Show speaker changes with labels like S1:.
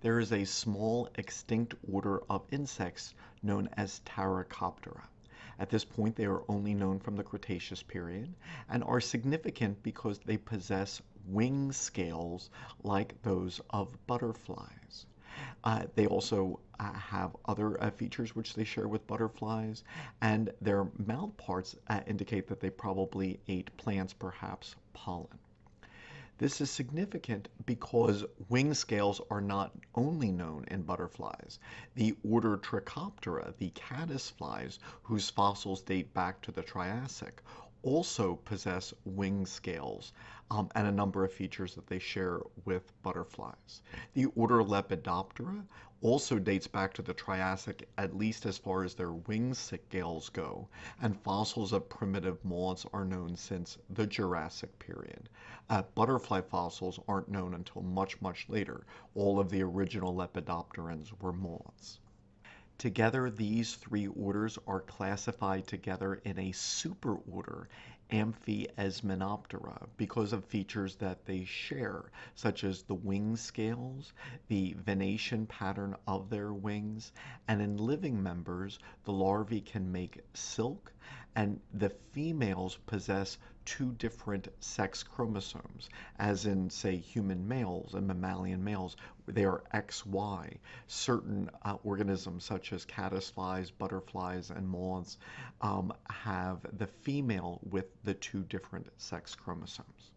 S1: there is a small extinct order of insects known as Tarachoptera. At this point, they are only known from the Cretaceous period and are significant because they possess wing scales like those of butterflies. Uh, they also uh, have other uh, features which they share with butterflies, and their mouth parts uh, indicate that they probably ate plants, perhaps pollen. This is significant because wing scales are not only known in butterflies. The order Trichoptera, the caddisflies, whose fossils date back to the Triassic, also possess wing scales um, and a number of features that they share with butterflies. The order Lepidoptera also dates back to the Triassic, at least as far as their wing scales go, and fossils of primitive moths are known since the Jurassic period. Uh, butterfly fossils aren't known until much, much later. All of the original Lepidopterans were moths. Together, these three orders are classified together in a superorder, Amphiesmenoptera, because of features that they share, such as the wing scales, the venation pattern of their wings, and in living members, the larvae can make silk, and the females possess two different sex chromosomes, as in, say, human males and mammalian males, they are XY. Certain uh, organisms, such as caddisflies, butterflies, and moths, um, have the female with the two different sex chromosomes.